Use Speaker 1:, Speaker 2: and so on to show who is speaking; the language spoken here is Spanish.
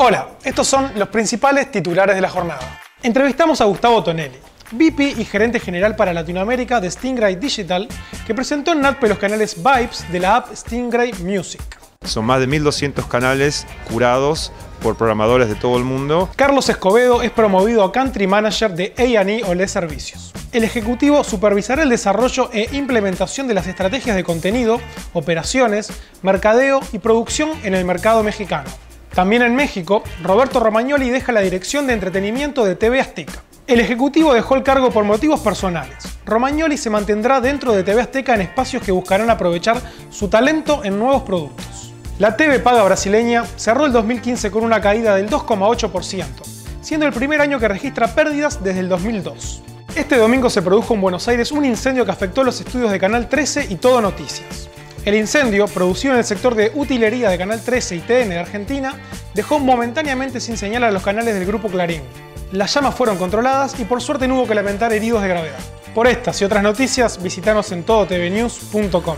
Speaker 1: Hola, estos son los principales titulares de la jornada. Entrevistamos a Gustavo Tonelli, VP y gerente general para Latinoamérica de Stingray Digital, que presentó en NATPE los canales Vibes de la app Stingray Music.
Speaker 2: Son más de 1.200 canales curados por programadores de todo el mundo.
Speaker 1: Carlos Escobedo es promovido a Country Manager de A&E OLED Servicios. El ejecutivo supervisará el desarrollo e implementación de las estrategias de contenido, operaciones, mercadeo y producción en el mercado mexicano. También en México, Roberto Romagnoli deja la dirección de entretenimiento de TV Azteca. El ejecutivo dejó el cargo por motivos personales. Romagnoli se mantendrá dentro de TV Azteca en espacios que buscarán aprovechar su talento en nuevos productos. La TV paga brasileña cerró el 2015 con una caída del 2,8%, siendo el primer año que registra pérdidas desde el 2002. Este domingo se produjo en Buenos Aires un incendio que afectó los estudios de Canal 13 y Todo Noticias. El incendio, producido en el sector de utilería de Canal 13 y TN de Argentina, dejó momentáneamente sin señal a los canales del grupo Clarín. Las llamas fueron controladas y por suerte no hubo que lamentar heridos de gravedad. Por estas y otras noticias, visitanos en todotvnews.com.